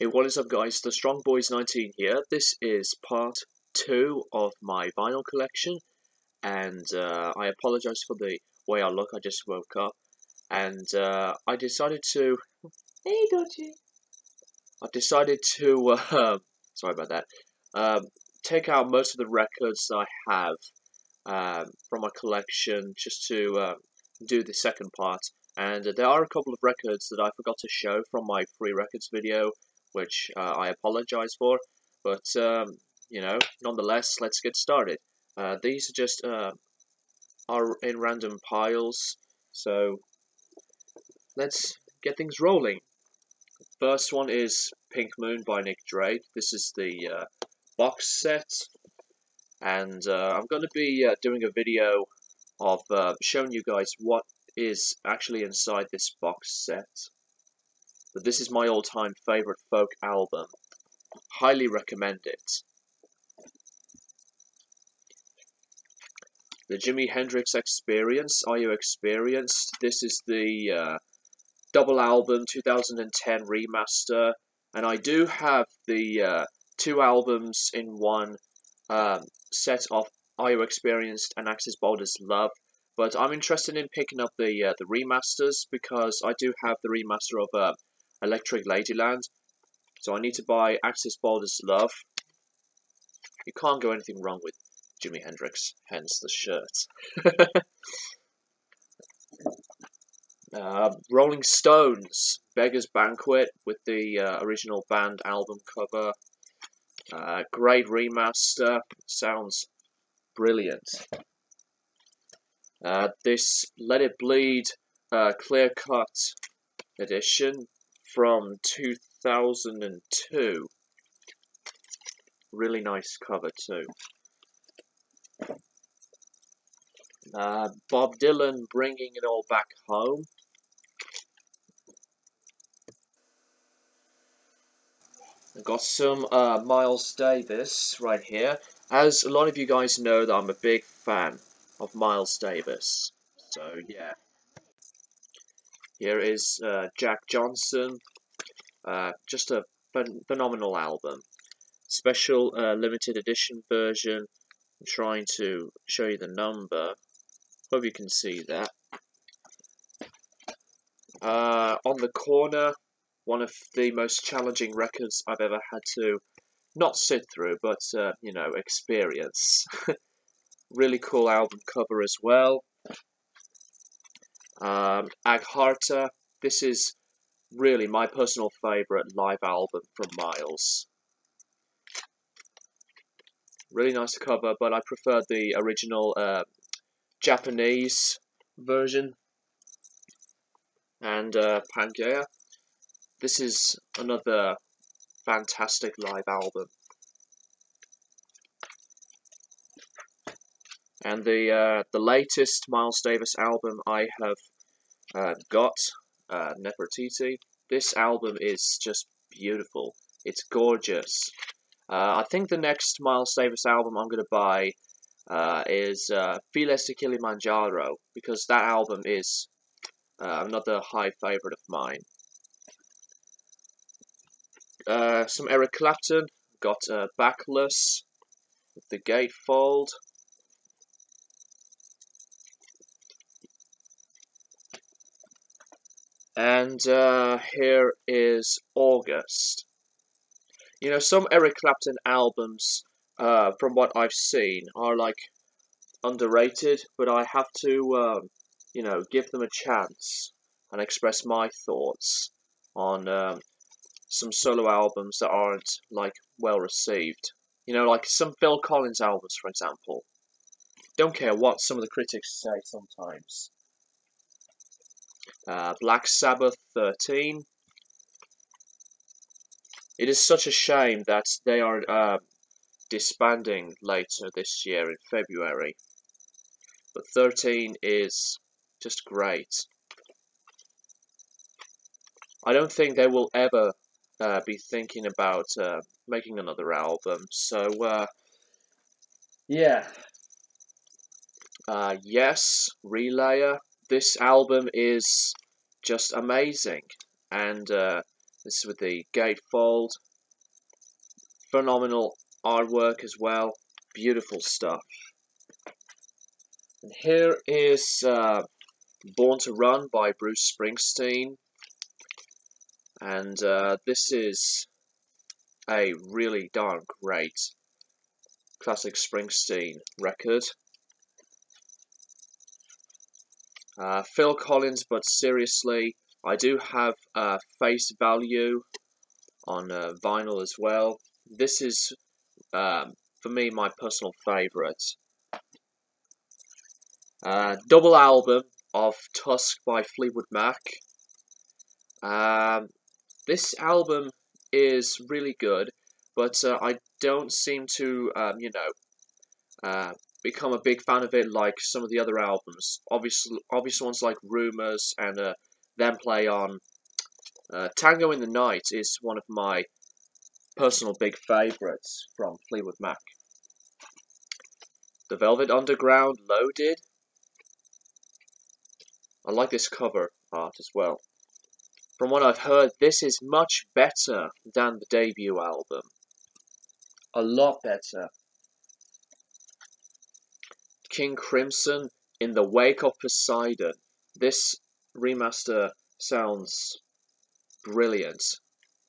Hey, what is up guys? The Strong Boys 19 here. This is part 2 of my vinyl collection and uh, I apologize for the way I look, I just woke up and uh, I decided to... Hey Dodgy! I decided to, uh, sorry about that, um, take out most of the records I have um, from my collection just to uh, do the second part and there are a couple of records that I forgot to show from my free records video which uh, I apologize for. But, um, you know, nonetheless, let's get started. Uh, these are just uh, are in random piles, so let's get things rolling. First one is Pink Moon by Nick Drake. This is the uh, box set, and uh, I'm going to be uh, doing a video of showing you guys what is actually inside this box set. But this is my all-time favourite folk album. Highly recommend it. The Jimi Hendrix Experience. Are you experienced? This is the uh, double album 2010 remaster. And I do have the uh, two albums in one um, set of Are You Experienced and Axis Bold as Love. But I'm interested in picking up the uh, the remasters because I do have the remaster of uh, Electric Ladyland. So I need to buy Axis Bold as Love. You can't go anything wrong with Jimi Hendrix, hence the shirt. uh, Rolling Stones, Beggar's Banquet with the uh, original band album cover. Uh, great remaster, sounds brilliant. Uh, this Let It Bleed uh, clear cut edition from 2002. Really nice cover too. Uh, Bob Dylan bringing it all back home. I've got some uh, Miles Davis right here. As a lot of you guys know that I'm a big fan of Miles Davis. So yeah, here is uh, Jack Johnson. Uh, just a phenomenal album. Special uh, limited edition version. I'm trying to show you the number. Hope you can see that. Uh, on the corner, one of the most challenging records I've ever had to not sit through, but, uh, you know, experience. really cool album cover as well. Um, Agharta, this is really my personal favourite live album from Miles. Really nice cover, but I prefer the original uh, Japanese version. And uh, Pangaea. This is another fantastic live album. And the uh, the latest Miles Davis album I have uh, got, uh, Nefertiti. This album is just beautiful. It's gorgeous. Uh, I think the next Miles Davis album I'm going to buy uh, is uh, Filles de Kilimanjaro, because that album is uh, another high favourite of mine. Uh, some Eric Clapton, got uh, Backless, the gatefold. And uh, here is August. You know, some Eric Clapton albums, uh, from what I've seen, are like underrated, but I have to, um, you know, give them a chance and express my thoughts on um, some solo albums that aren't like well received. You know, like some Phil Collins albums, for example. Don't care what some of the critics say sometimes. Uh, Black Sabbath 13. It is such a shame that they are uh, disbanding later this year in February. But 13 is just great. I don't think they will ever uh, be thinking about uh, making another album. So, uh, yeah. Uh, yes, Relayer this album is just amazing, and uh, This is with the gatefold. Phenomenal artwork as well. Beautiful stuff. And here is uh, Born to Run by Bruce Springsteen. And uh, this is a really darn great classic Springsteen record. Uh, Phil Collins, but seriously, I do have uh, face value on uh, vinyl as well. This is, um, for me, my personal favourite. Uh, double album of Tusk by Fleetwood Mac. Um, this album is really good, but uh, I don't seem to, um, you know, uh, become a big fan of it like some of the other albums. Obvious, obvious ones like Rumours and uh, Then Play On. Uh, Tango in the Night is one of my personal big favourites from Fleetwood Mac. The Velvet Underground Loaded. I like this cover art as well. From what I've heard, this is much better than the debut album. A lot better. King Crimson in the Wake of Poseidon. This remaster sounds brilliant.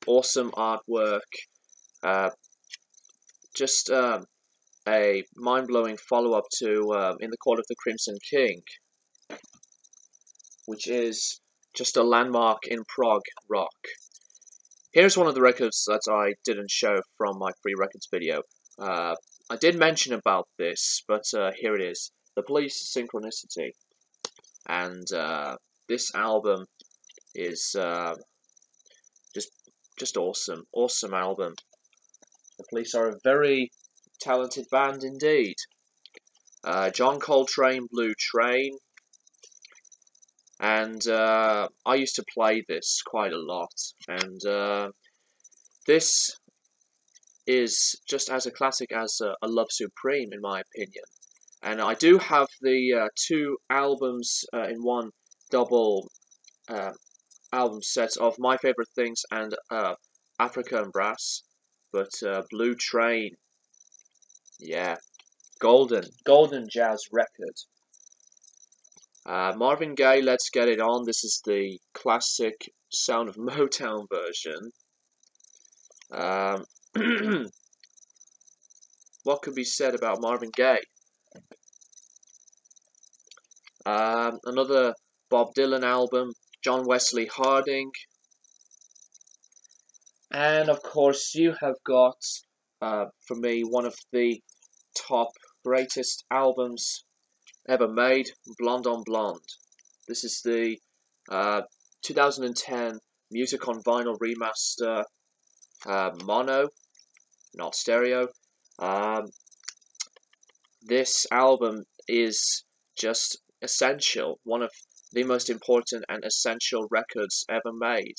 Awesome artwork. Uh, just um, a mind-blowing follow-up to um, In the Court of the Crimson King, which is just a landmark in prog rock. Here's one of the records that I didn't show from my free records video. Uh, I did mention about this, but uh, here it is. The Police Synchronicity. And uh, this album is uh, just just awesome. Awesome album. The Police are a very talented band indeed. Uh, John Coltrane, Blue Train, and uh, I used to play this quite a lot, and uh, this is just as a classic as uh, a Love Supreme, in my opinion. And I do have the uh, two albums uh, in one double uh, album set of My Favorite Things and Africa and Brass, but Blue Train, yeah, golden, golden jazz record. Uh, Marvin Gaye, Let's Get It On. This is the classic Sound of Motown version. Um, what could be said about Marvin Gaye? Um, another Bob Dylan album, John Wesley Harding. And of course, you have got, uh, for me, one of the top greatest albums ever made, Blonde on Blonde. This is the uh, 2010 Music on Vinyl remaster uh, mono, not stereo. Um, this album is just essential, one of the most important and essential records ever made.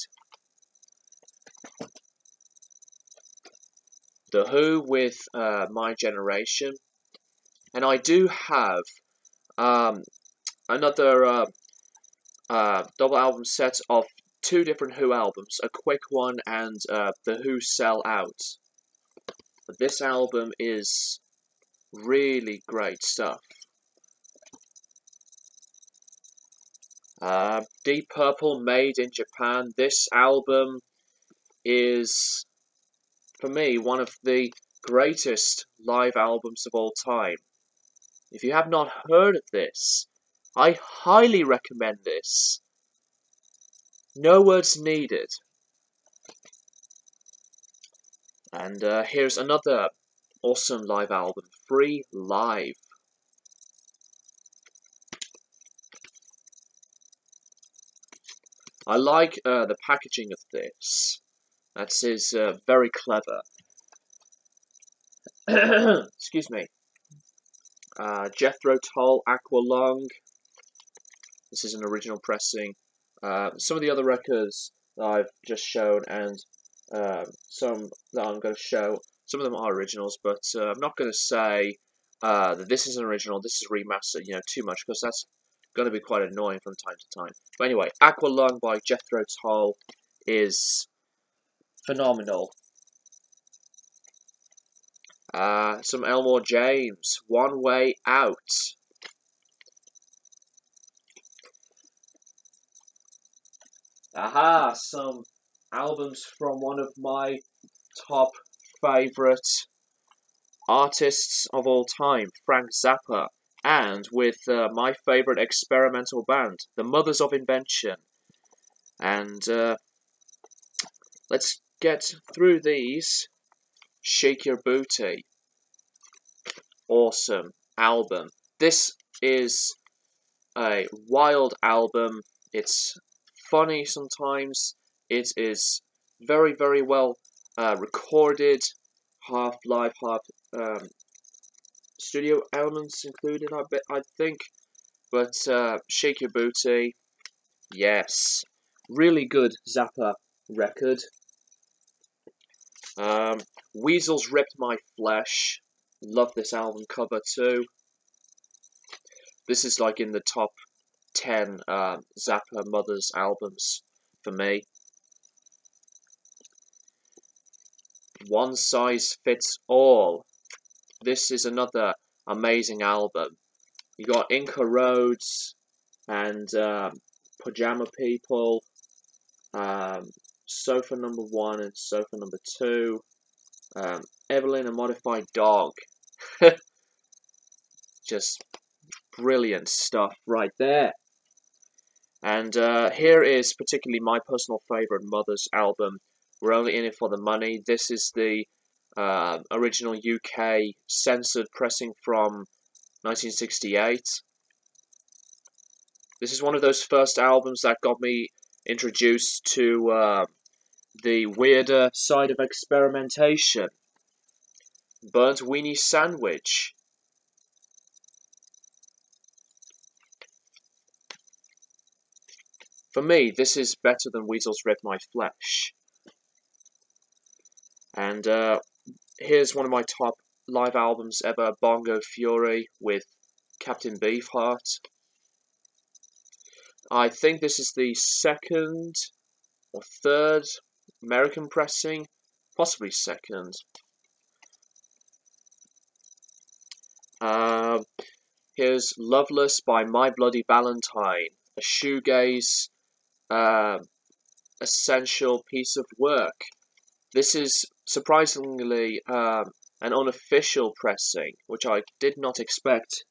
The Who with uh, My Generation, and I do have um, another uh, uh, double album set of two different Who albums, a quick one and uh, the Who Sell Out. This album is really great stuff. Uh, Deep Purple made in Japan. This album is, for me, one of the greatest live albums of all time. If you have not heard of this, I highly recommend this. No words needed. And uh, here's another awesome live album, Free Live. I like uh, the packaging of this. That is uh, very clever. Excuse me uh, Jethro Tull, Aqualung. This is an original pressing. Uh, some of the other records that I've just shown and uh, some that I'm going to show, some of them are originals, but uh, I'm not going to say uh, that this is an original, this is remastered, you know, too much, because that's going to be quite annoying from time to time. But anyway, Aqualung by Jethro Tull is phenomenal. Uh, some Elmore James, One Way Out. Aha, some albums from one of my top favourite artists of all time, Frank Zappa, and with uh, my favourite experimental band, the Mothers of Invention. And uh, let's get through these. Shake Your Booty. Awesome album. This is a wild album. It's funny sometimes. It is very, very well uh, recorded, half live, half um, studio elements included. I bet I think, but uh, Shake Your Booty, yes, really good Zappa record. Um, Weasels Ripped My Flesh, love this album cover too. This is like in the top 10 uh, Zappa Mothers albums for me. One Size Fits All. This is another amazing album. You got Inca Roads and um, Pajama People, um, Sofa Number One and Sofa Number Two, um, Evelyn a Modified Dog. Just brilliant stuff right there. And uh, here is particularly my personal favourite Mother's album. We're only in it for the money. This is the uh, original UK censored pressing from 1968. This is one of those first albums that got me introduced to uh, the weirder side of experimentation. Burnt Weeny Sandwich. For me, this is better than Weasels Rip My Flesh. And uh, here's one of my top live albums ever, Bongo Fury with Captain Beefheart. I think this is the second or third American pressing, possibly second. Uh, here's Loveless by My Bloody Valentine, a shoegaze uh, essential piece of work. This is surprisingly um, an unofficial pressing, which I did not expect.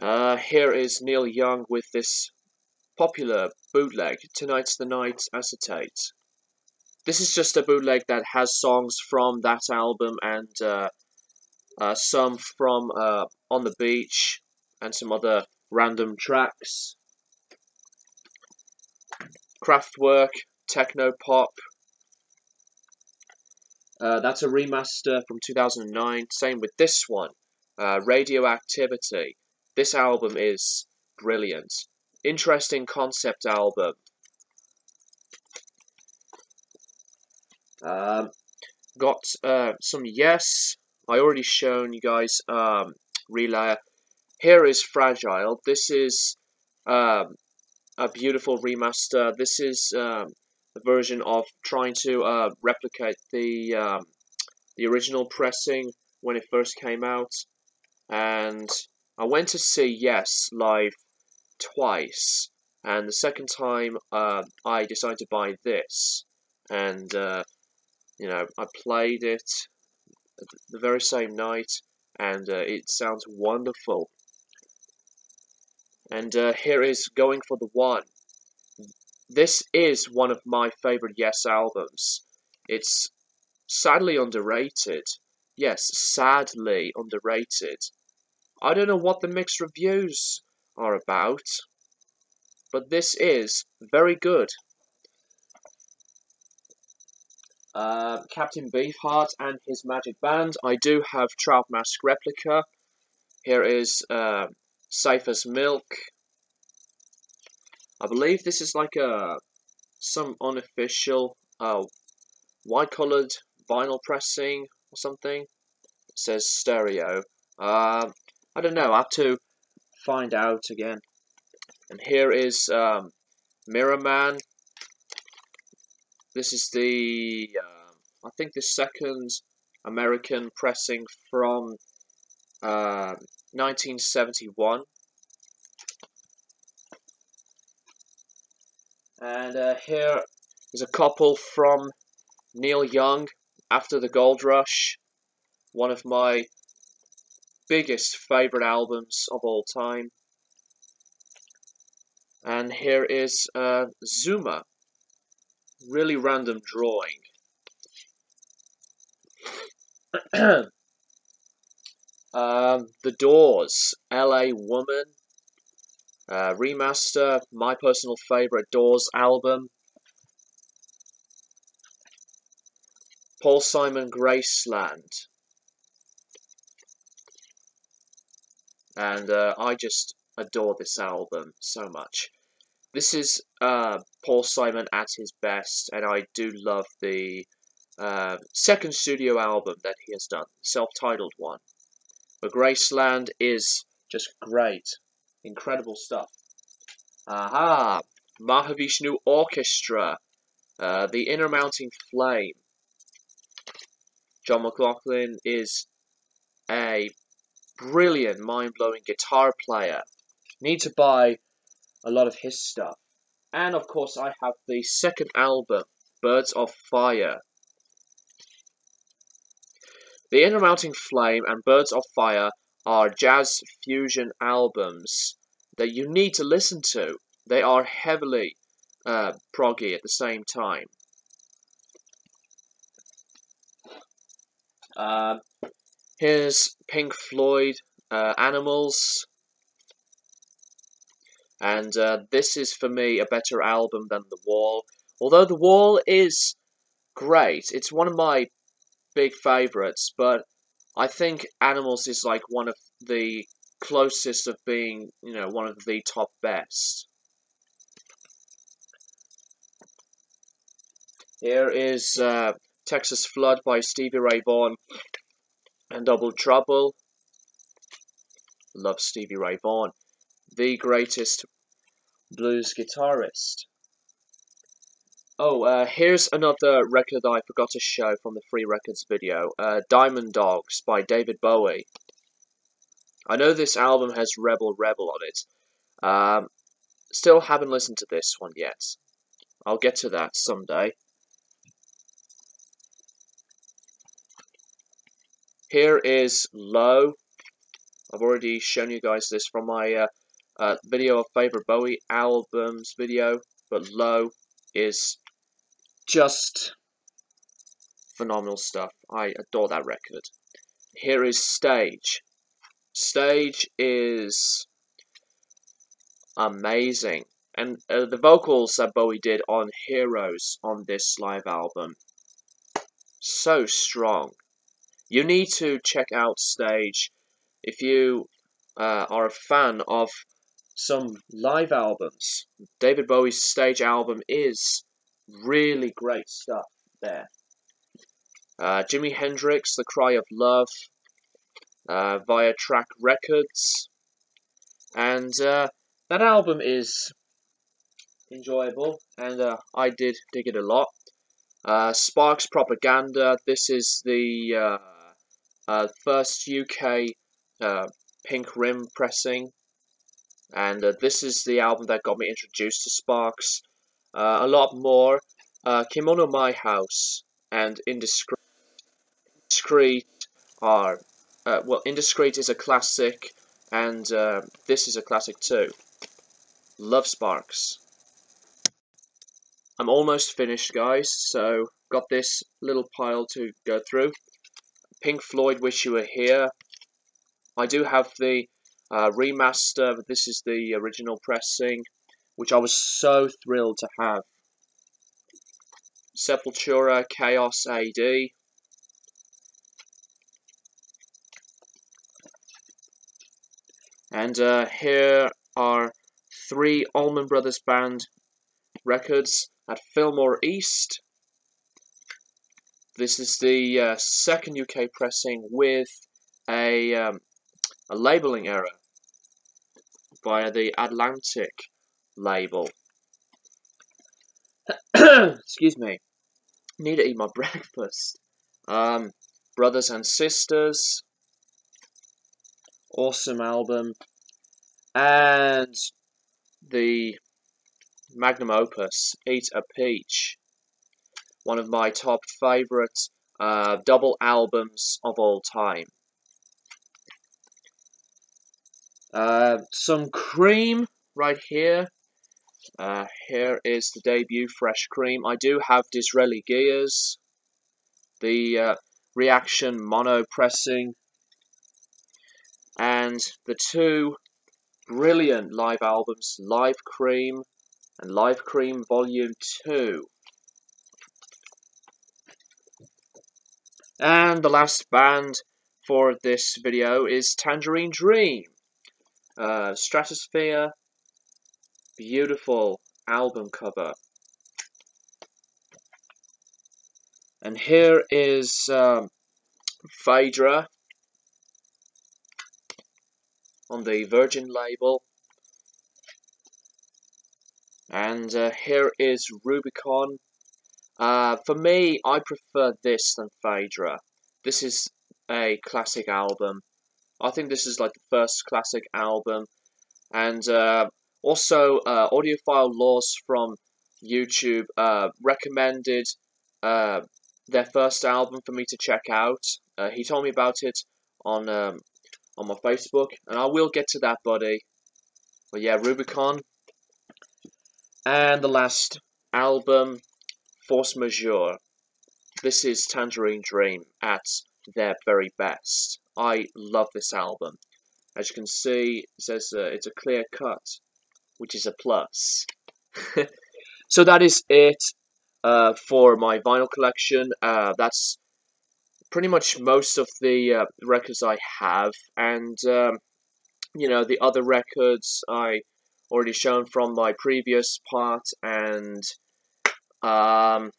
Uh, here is Neil Young with this popular bootleg, Tonight's the Night Acetate. This is just a bootleg that has songs from that album and uh, uh, some from uh, On the Beach and some other random tracks. Kraftwerk, Techno Pop. Uh, that's a remaster from 2009. Same with this one, uh, Radioactivity. This album is brilliant. Interesting concept album. Um, got uh, some Yes. I already shown you guys um. Here is Fragile. This is um, a beautiful remaster. This is um, a version of trying to uh, replicate the um, the original pressing when it first came out, and I went to see Yes live twice, and the second time uh, I decided to buy this, and uh, you know I played it the very same night, and uh, it sounds wonderful. And uh, here is Going for the One. This is one of my favorite Yes albums. It's sadly underrated. Yes, sadly underrated. I don't know what the mixed reviews are about, but this is very good. Uh, Captain Beefheart and his magic band. I do have Trout Mask replica. Here is uh, as Milk. I believe this is like a some unofficial uh, white coloured vinyl pressing or something. It says stereo. Uh, I don't know. I have to find out again. And here is um, Mirror Man. this is the, uh, I think the second American pressing from uh, 1971. And uh, here is a couple from Neil Young after the Gold Rush, one of my biggest favorite albums of all time. And here is uh, Zuma, really random drawing. um, the Doors, LA Woman, uh, remaster, my personal favorite Doors album. Paul Simon Graceland. And uh, I just adore this album so much. This is uh, Paul Simon at his best, and I do love the uh, second studio album that he has done, self-titled one. But Graceland is just great, incredible stuff. Aha! Mahavishnu Orchestra, uh, The Inner Mounting Flame. John McLaughlin is a brilliant, mind-blowing guitar player. Need to buy a lot of his stuff. And of course, I have the second album, Birds of Fire. The Inner Mounting Flame and Birds of Fire are jazz fusion albums that you need to listen to. They are heavily uh, proggy at the same time. Uh, here's Pink Floyd, uh, Animals, and uh, this is for me a better album than The Wall. Although The Wall is great, it's one of my big favourites, but I think Animals is like one of the closest of being, you know, one of the top best. Here is uh, Texas Flood by Stevie Ray Vaughan and Double Trouble. Love Stevie Ray Vaughan. The greatest blues guitarist. Oh, uh, here's another record I forgot to show from the Free Records video. Uh, Diamond Dogs by David Bowie. I know this album has Rebel Rebel on it. Um, still haven't listened to this one yet. I'll get to that someday. Here is Low. I've already shown you guys this from my uh, uh, video of favorite Bowie albums video, but Low is just phenomenal stuff. I adore that record. Here is Stage. Stage is amazing. And uh, the vocals that Bowie did on Heroes on this live album, so strong. You need to check out Stage if you uh, are a fan of some live albums. David Bowie's stage album is really great stuff there. Uh, Jimi Hendrix, The Cry of Love, uh, via Track Records. And uh, that album is enjoyable, and uh, I did dig it a lot. Uh, Sparks Propaganda, this is the uh, first UK pink rim pressing and this is the album that got me introduced to Sparks. Uh, a lot more. Uh, Kimono My House and Indiscreet. Indiscreet are uh, well, Indiscreet is a classic, and uh, this is a classic too. Love Sparks. I'm almost finished, guys. So got this little pile to go through. Pink Floyd, Wish You Were Here. I do have the uh, remaster, but this is the original pressing, which I was so thrilled to have. Sepultura Chaos AD. And uh, here are three Allman Brothers Band records at Fillmore East. This is the uh, second UK pressing with a, um, a labeling error via the Atlantic label. Excuse me. need to eat my breakfast. Um, Brothers and Sisters, awesome album, and the magnum opus, Eat a Peach, one of my top favorite uh, double albums of all time. Uh, some cream right here. Uh, here is the debut fresh cream. I do have Disraeli gears. The uh, reaction mono pressing. And the two brilliant live albums, Live Cream and Live Cream Volume 2. And the last band for this video is Tangerine Dream. Uh, Stratosphere, beautiful album cover. And here is um, Phaedra on the Virgin label. And uh, here is Rubycon. Uh, for me, I prefer this than Phaedra. This is a classic album. I think this is like the first classic album. And uh, also, uh, Audiophile Laws from YouTube uh, recommended uh, their first album for me to check out. Uh, he told me about it on um, on my Facebook, and I will get to that, buddy. But yeah, Rubycon. And the last album, Force Majeure. This is Tangerine Dream at their very best. I love this album. As you can see, it says uh, it's a clear cut, which is a plus. so that is it uh, for my vinyl collection. Uh, that's pretty much most of the uh, records I have, and um, you know the other records I already shown from my previous part, and um,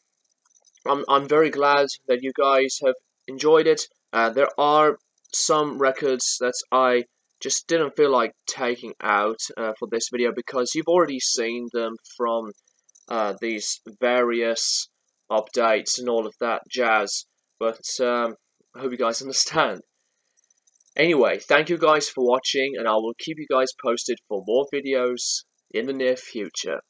I'm I'm very glad that you guys have enjoyed it. Uh, there are some records that I just didn't feel like taking out uh, for this video because you've already seen them from uh, these various updates and all of that jazz. But um, I hope you guys understand. Anyway, thank you guys for watching, and I will keep you guys posted for more videos in the near future.